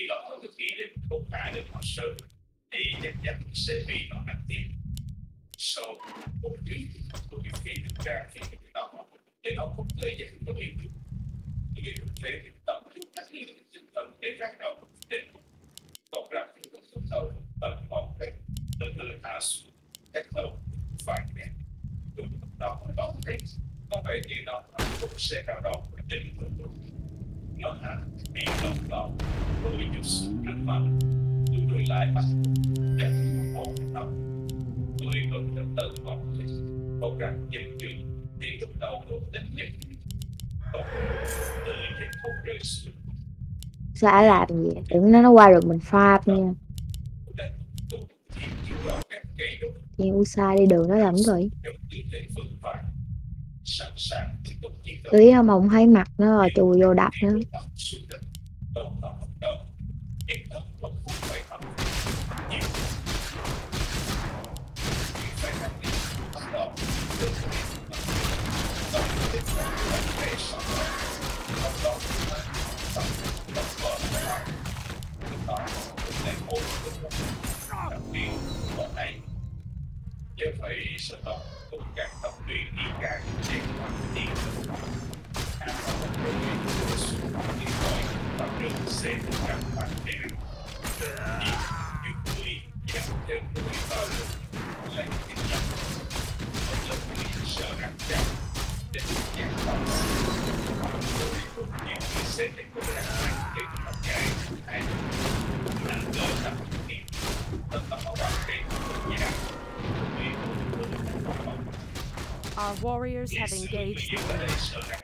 thì đó cái hiện đến không phải được họ sơ thì chắc chắn sẽ bị nó ăn tiếp sau một chuyến của điều khi thực ra khi chúng ta họ cái đó không thể giải quyết gì thì cái thực tế thì tâm chúng ta khi tinh thần đến các đầu đến còn rằng thì chúng ta đầu tận một cái từ từ hạ xuống các đầu phải đẹp đúng đó đó thấy có vẻ chuyện đó cũng sẽ cao đầu định hướng nó thẳng bị đồng vào rồi được sự thẳng bằng tôi đổi lại bắt để một năm tôi vẫn rất tự vọng không rằng dịch chuyển thì lúc đầu tôi tích dịch sẽ làm gì đừng nó nó qua được mình pha nha. Thì USA đi đường nó làm rồi lý ông ông hay mặt nó rồi chùi vô đập nữa Thank you không càng tập luyện thì càng sẽ hoàn thiện. Đảm bảo các đơn vị của sự được càng hoàn warriors have engaged the.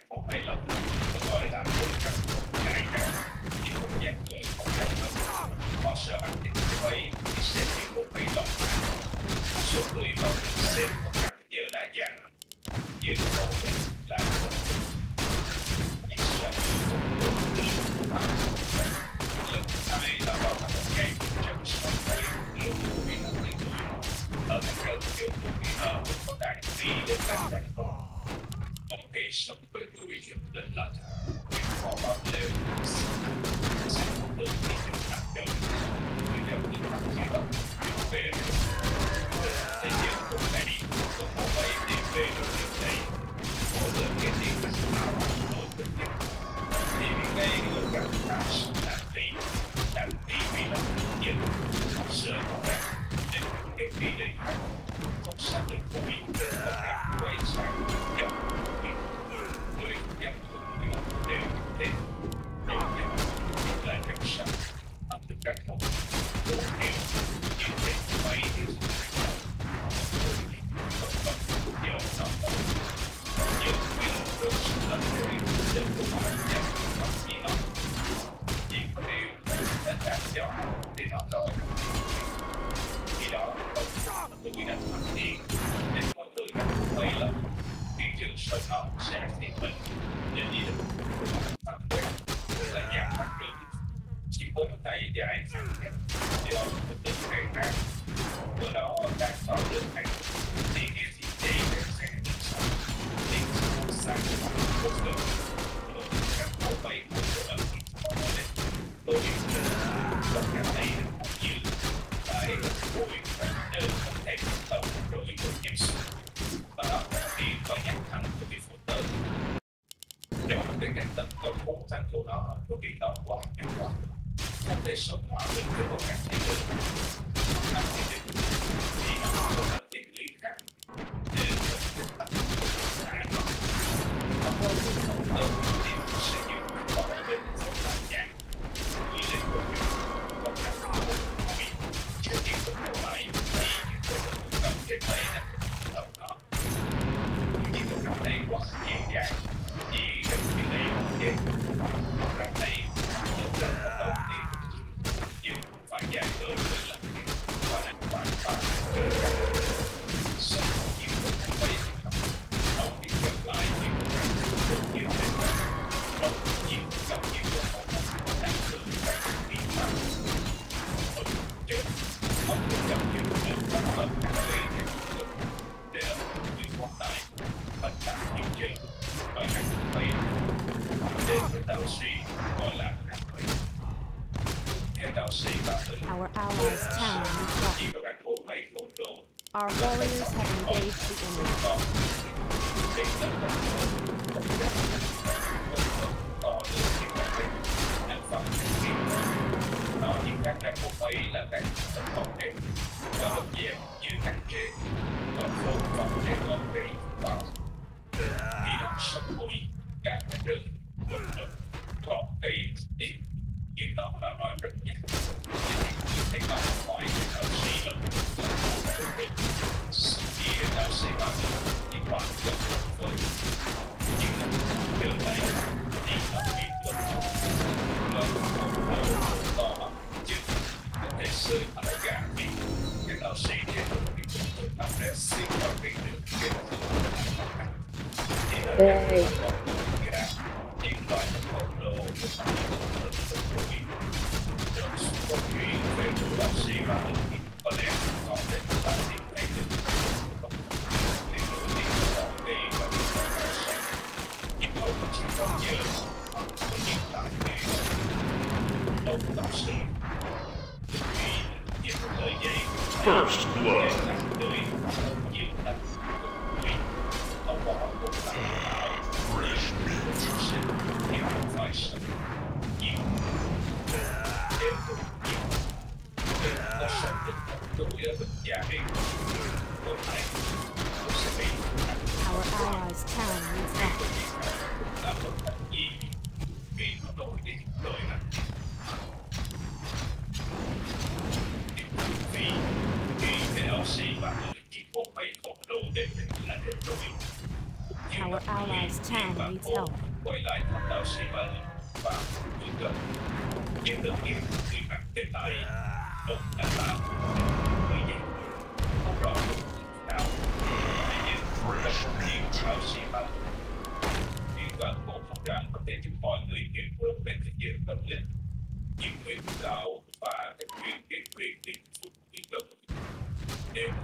Yay.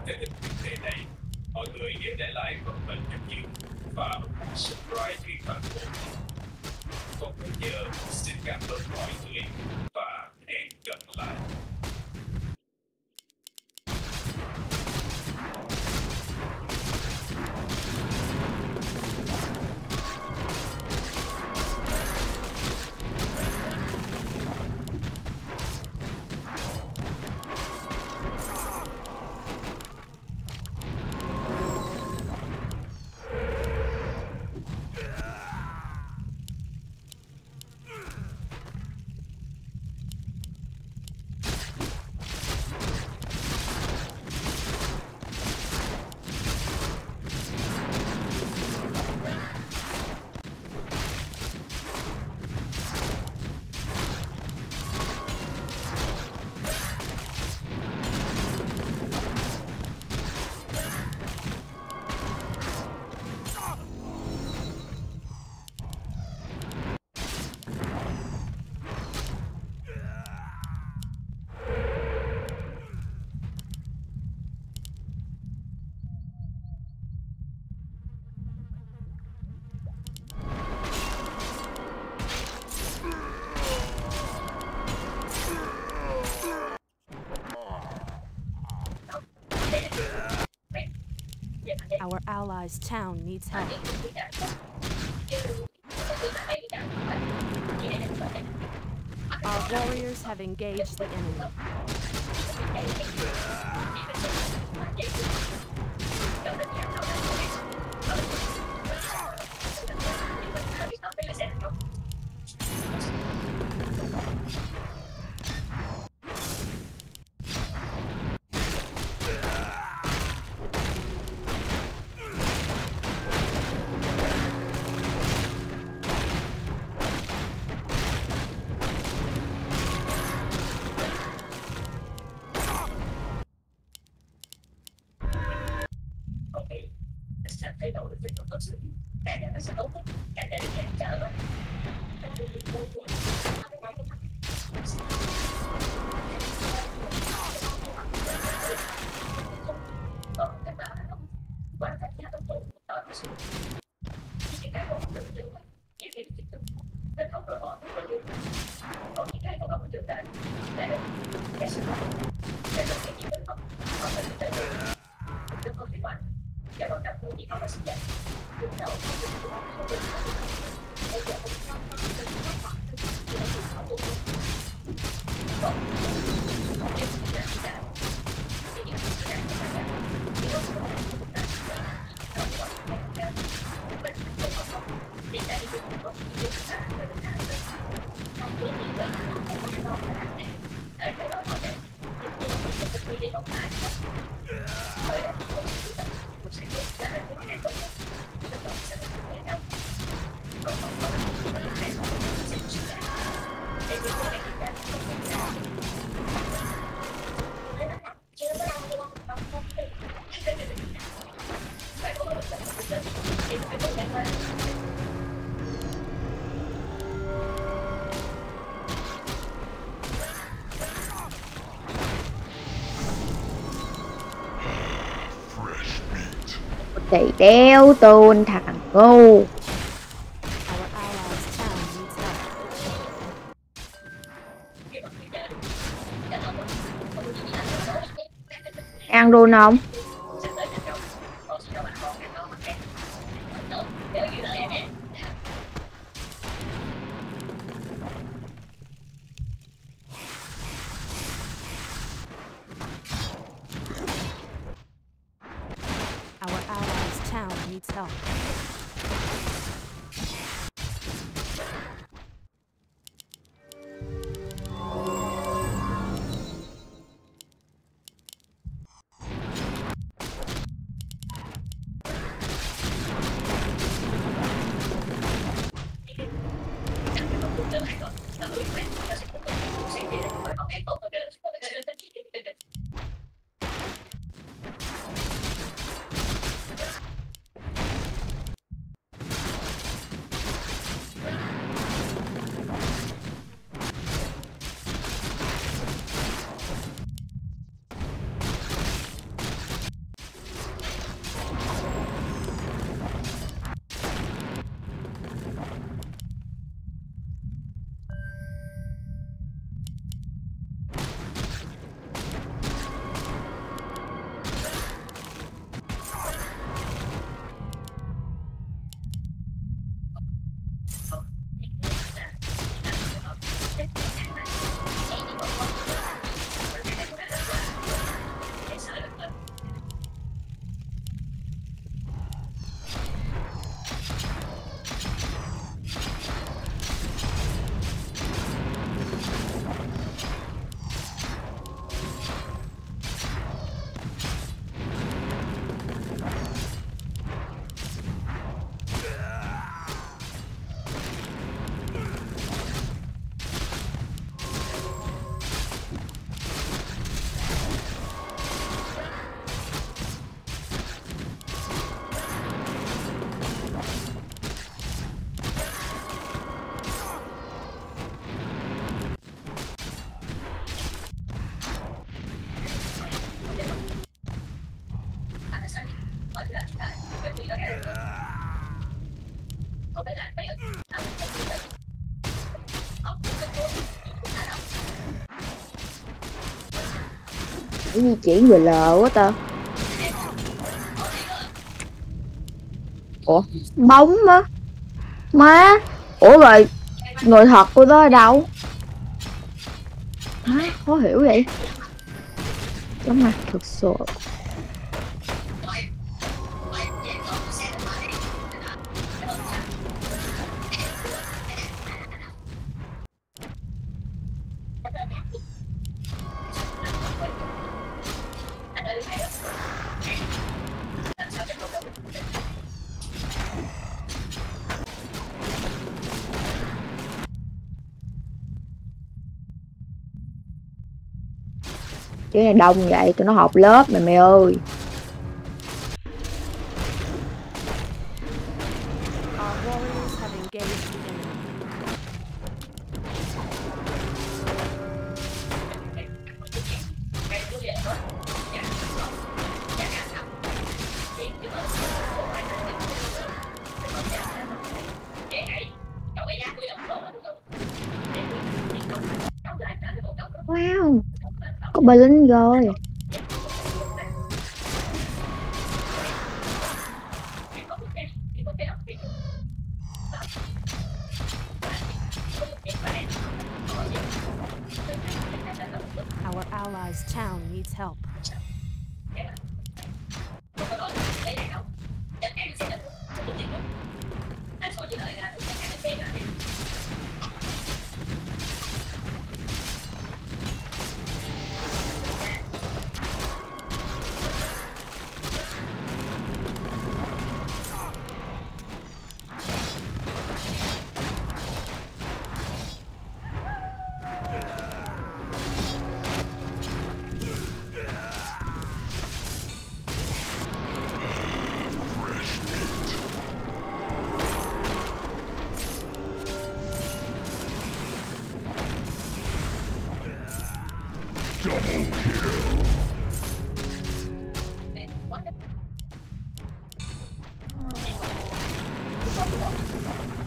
cái định kinh tế này mọi người dễ để lại a mình trong surprisingly và sức rai truyền thành phố còn bây giờ Our allies' town needs help. Our warriors have engaged the enemy. 臭。Thì đeo tôn thằng ngu Ăn luôn không? Cái di chuyển vừa lờ quá ta. Ủa? Bóng á. Má. Ủa rồi, Người thật của nó ở đâu? Má, khó hiểu vậy. Chóng mặt thực sự. Đông vậy, tụi nó học lớp mày mày ơi Our warriors have engaged the enemy. Có ba rồi. ちょっと待って。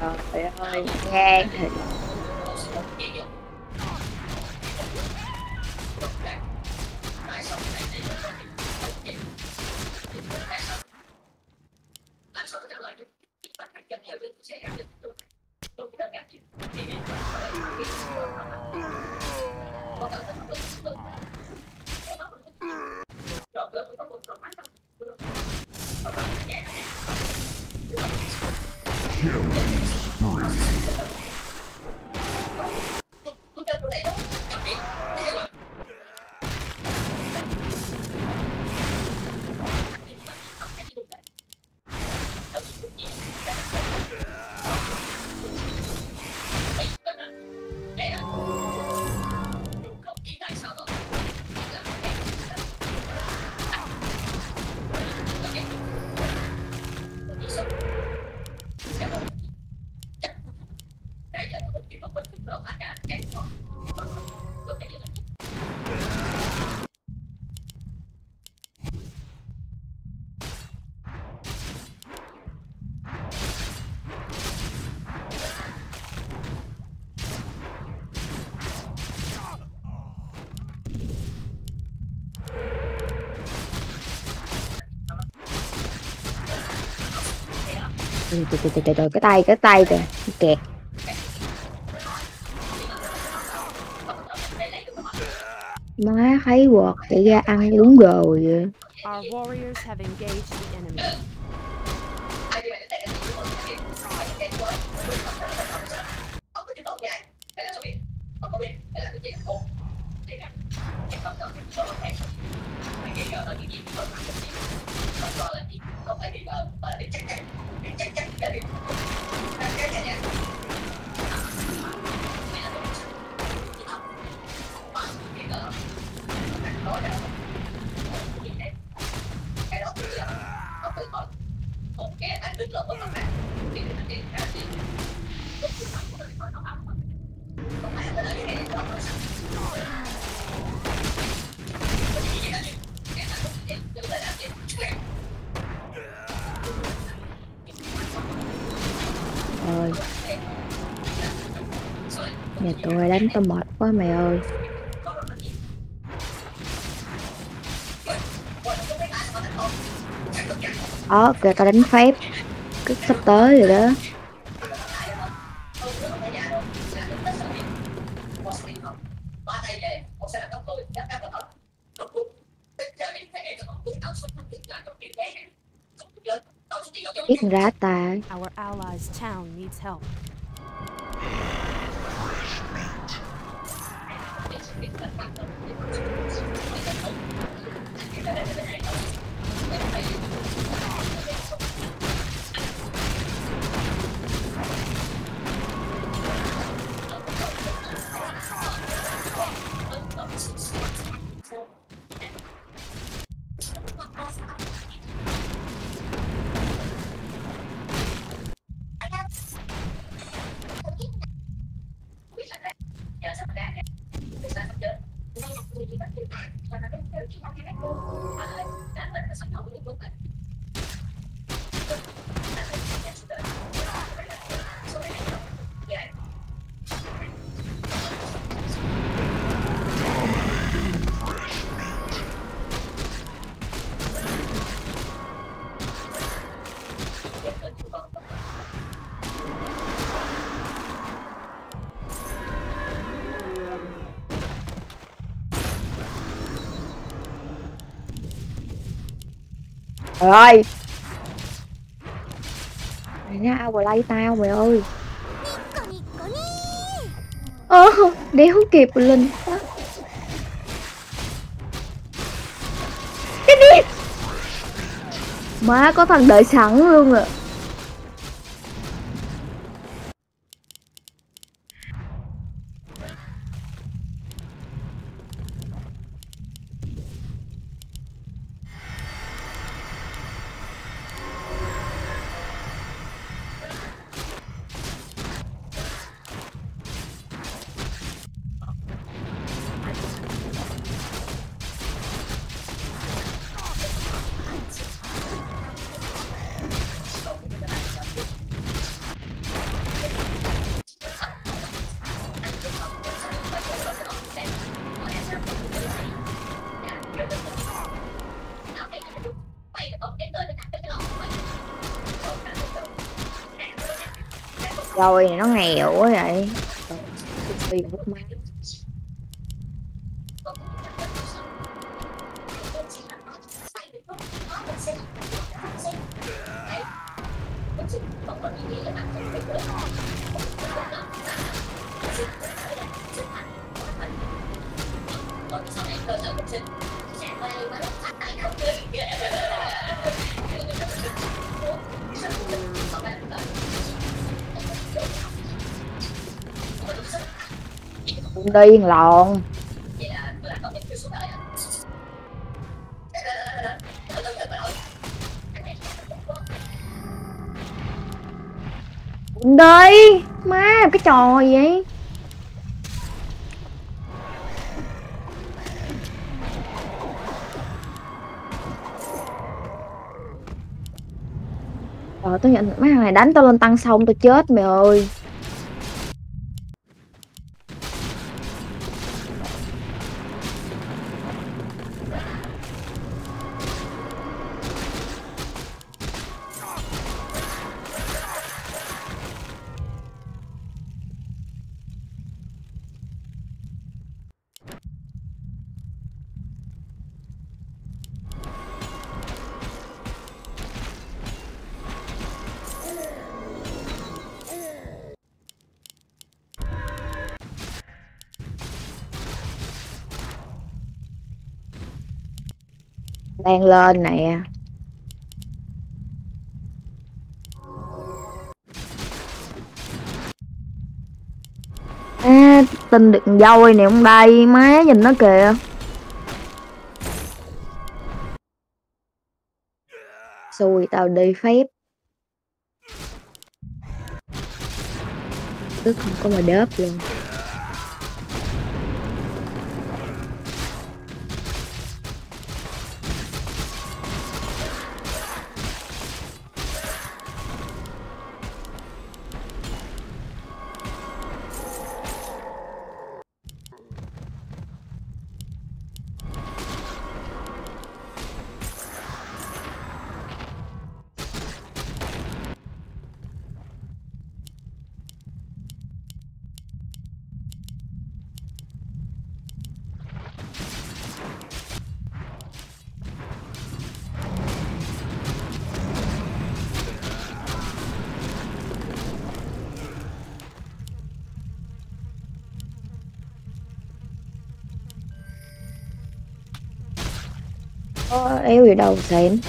Trời ơi ngang từ từ từ từ từ cái tay cái tay kìa kẹt má thấy quật thì ra ăn đúng rồi vậy Thank cái đó thì nó tự hỏi một anh đứng lên bất mặt Trời ơi đánh tao mệt quá mày ơi. Đó, kìa tao đánh phép. Cứ sắp tới rồi đó. Biết ra ta. Our allies' town needs help. Yeah. Trời ơi. Mày ra ao lay tao mày ơi. Ơ đéo kịp Linh quá Cái đi. Má có thằng đợi sẵn luôn à Rồi nó nghèo quá vậy. Tùy Đi thằng lòn Đi. Má cái trò gì vậy? Ờ, tôi nhận mấy thằng này đánh tao lên tăng xong tao chết mày ơi. Đang lên nè. À, tin được dôi dâu này đây má nhìn nó kìa. Xui tao đi phép. Tức không có mà đớp luôn. Hussein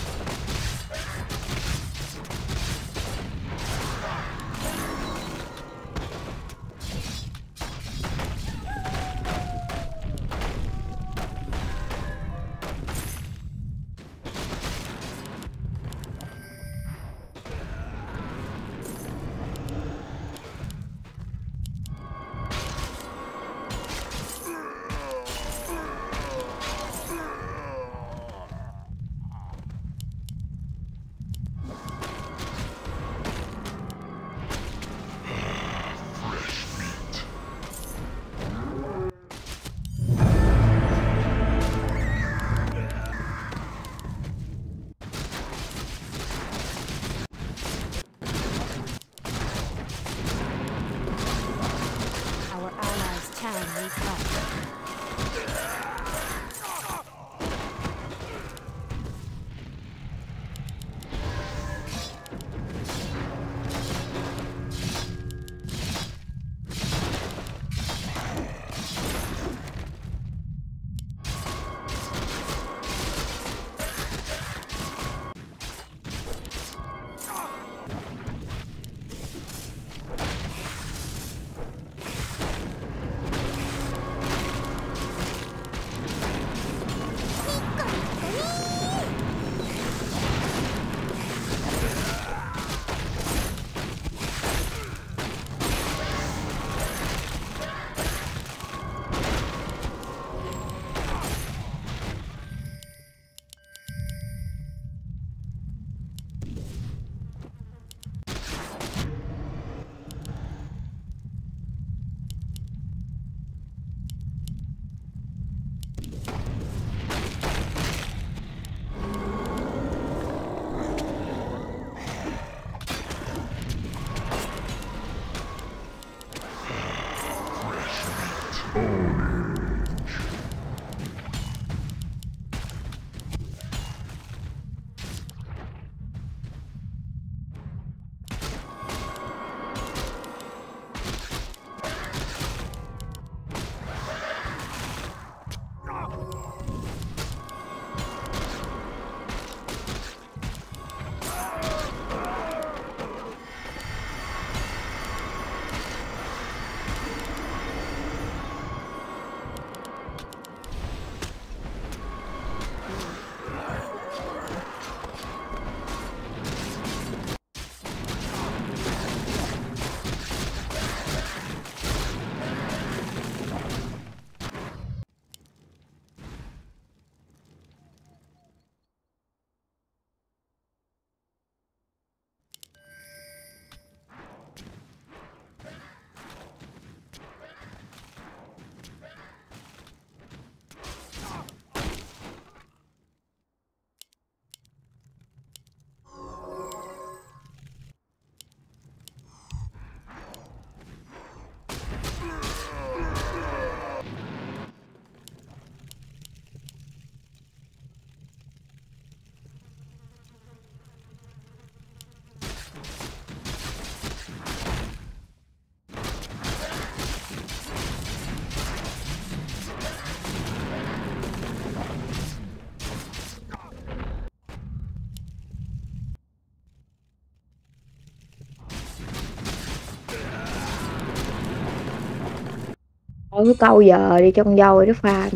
Thôi cứ câu giờ đi trong con dâu đi pha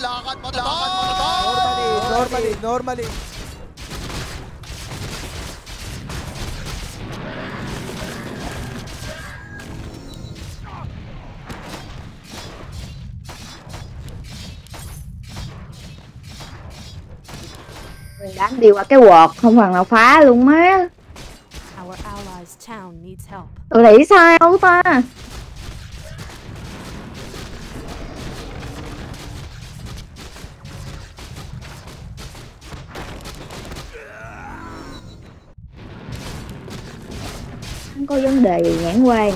để farm Normally, normally, normally. Mình đánh đi qua cái quật không phần nào phá luôn má Our allies' town needs help. Tôi nghĩ sao ta đề gì nhãn quan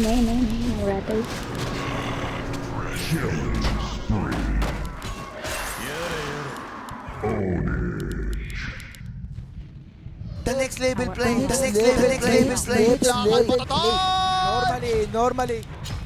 Em né em né em né Nào ra tí The next level Our play. The allies' next town level needs play. help. play. Normally, normally.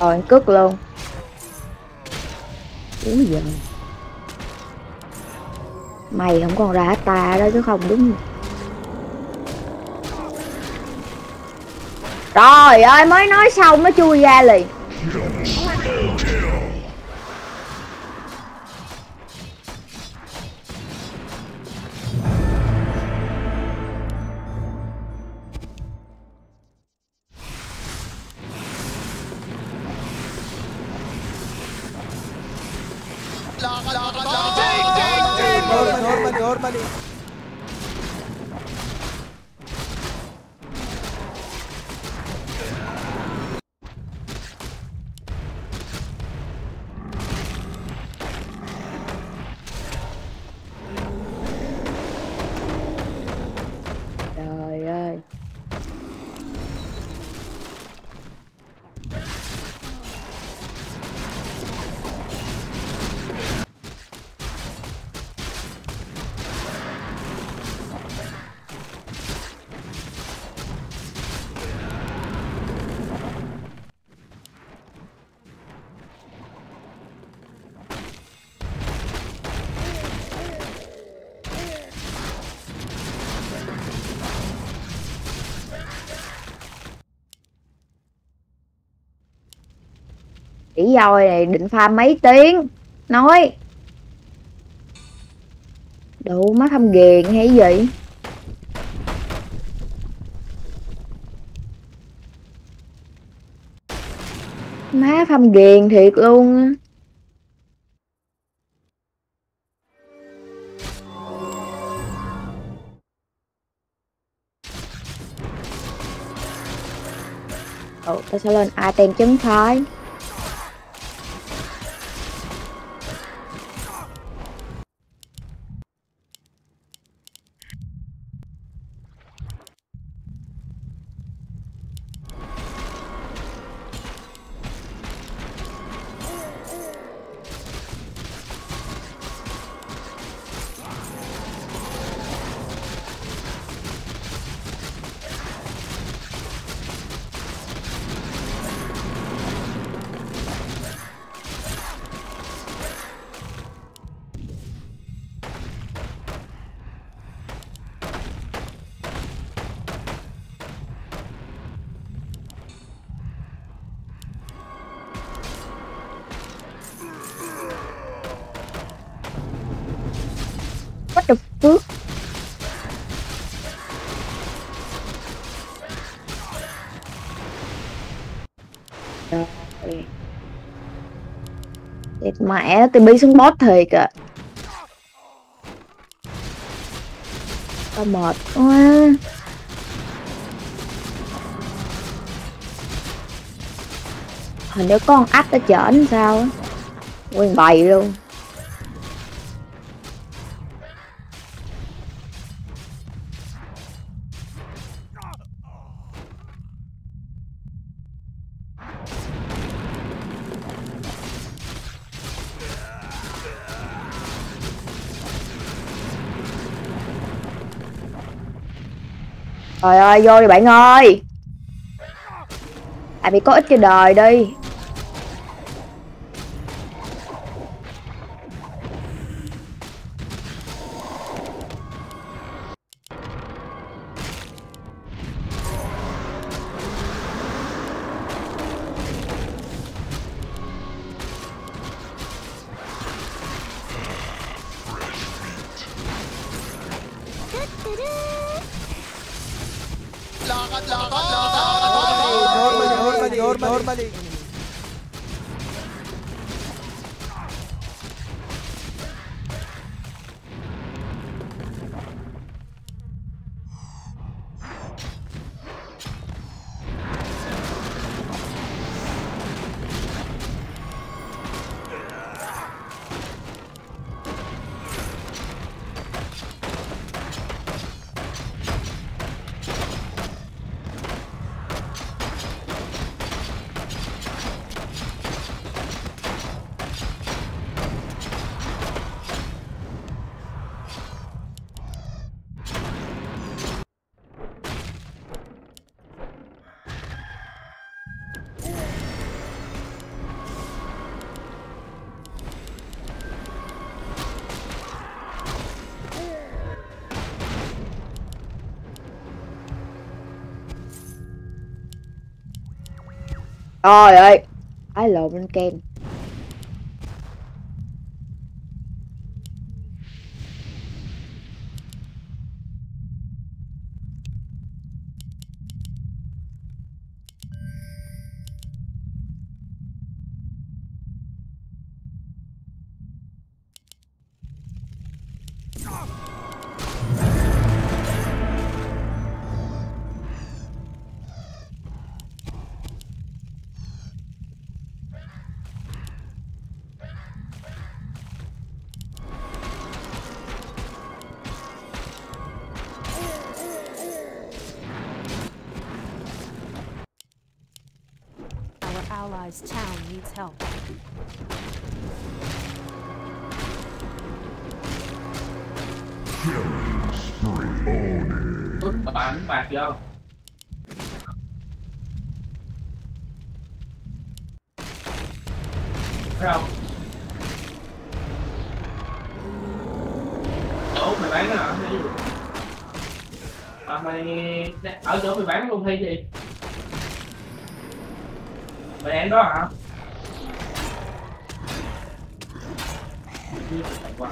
Rồi anh cất luôn. Úi giời mày không còn ra ta đó chứ không đúng. Trời ơi mới nói xong nó chui ra liền Normally, normally. Trời Chỉ này định pha mấy tiếng? Nói. Đủ má không ghiền hay gì? Má phâm ghiền thiệt luôn. Á Ồ, ta sẽ lên item chứng phái. Mẹ, tôi bị xuống boss thiệt à Tao mệt quá. Hình như con ách nó chởn sao á. Nguyên luôn. Trời ơi, vô đi bạn ơi. Tại vì có ích cho đời đi. Trời ơi. Ai lộn lên Ken. Thấy gì? Mày em đó hả? Quá.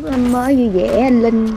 Chúc năm mới vui vẻ anh Linh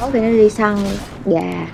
Có thì nó đi săn gà.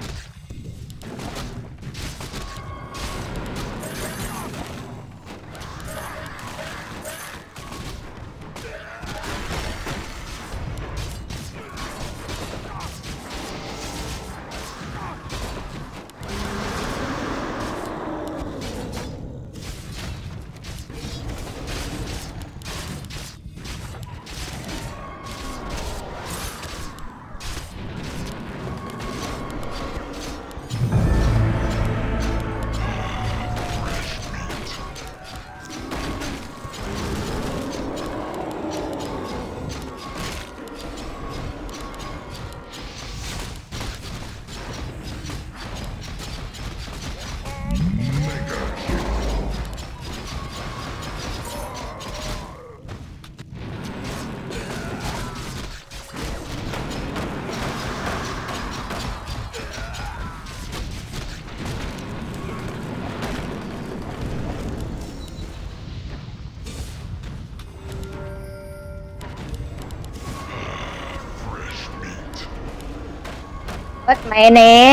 Mẹ nè.